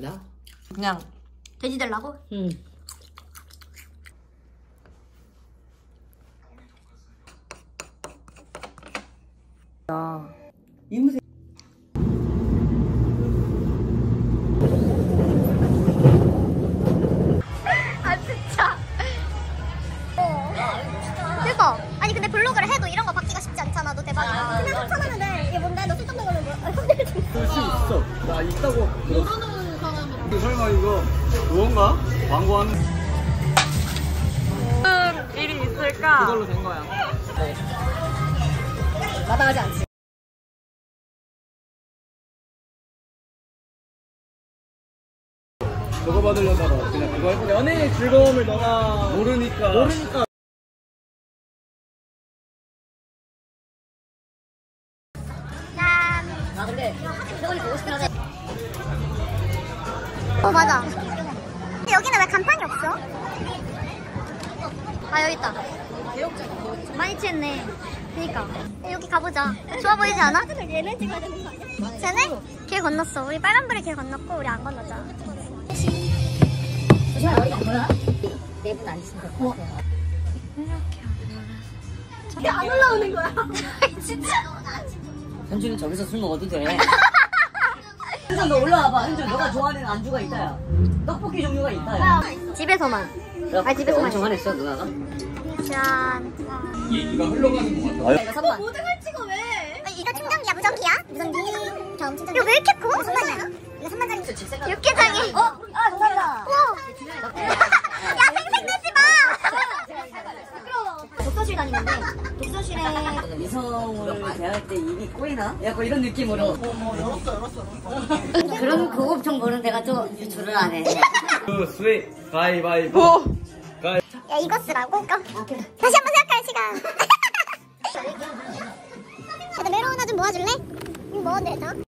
나? 그냥 돼지 되려고? 응. 이무새 아 진짜. 대박. 아니 근데 블로그를 해도 이런 거 받기가 쉽지 않잖아. 너 대박이다. 그냥 추천하면 돼. 이게 뭔데? 너 쓸데없는 거는 뭐? 쓸수 있어. 나 있다고. 모르는 이거 설마 이거 그건가? 광고하는 무슨 일이 있을까? 그걸로 된 거야. 마다하지 않지. 저거 받으려다가 그냥 그거 해보자. 연애의 즐거움을 너가 모르니까. 모르니까. 짠. 아 근데 세원이 보고 싶긴 하네. 어 맞아. 근데 여기는 왜 간판이 없어? 아 여기 있다. 많이 취했네. 그니까 여기 가보자. 좋아 보이지 않아? 얘네 찍어야 되는 거 아니야? 쟤네? 길 건넜어. 우리 빨간불에 길 건넜고 우리 안 건너자. 조심해 머리가 안 보여? 네분 앉으시면 될것 같아요. 안 올라오는 거야. 진짜. 현준이 저기서 술 먹어도 돼. 현준 너 올라와봐. 현준 너가 좋아하는 안주가 있다야. 떡볶이 종류가 있다야. 집에서만. 야, 아, 집에서 엄청 화냈어 누나가? 짠. 얘기가 흘러가는 것 같아. 이거 3번. 모등을 찍어 왜? 이거 충전기야 무전기야? 무전기. 다음 충전기. 이거 왜 이렇게 커? 무슨 말이야? 이거 3만짜리. 육개장이. 어? 아 감사합니다. 우와. 야 생색내지 마. 독서실 독서실에 이성을 대할 때 입이 꼬이나? 약간 이런 느낌으로. 그런 고급정 보는 데가 또 유출을 안 해. 그 스윗 가위바위보. 가위. 야 이거 쓰라고? 그럼 다시 한번 생각할 시간. 야, 너 메로우나 좀 모아줄래? 이거 뭐 되죠?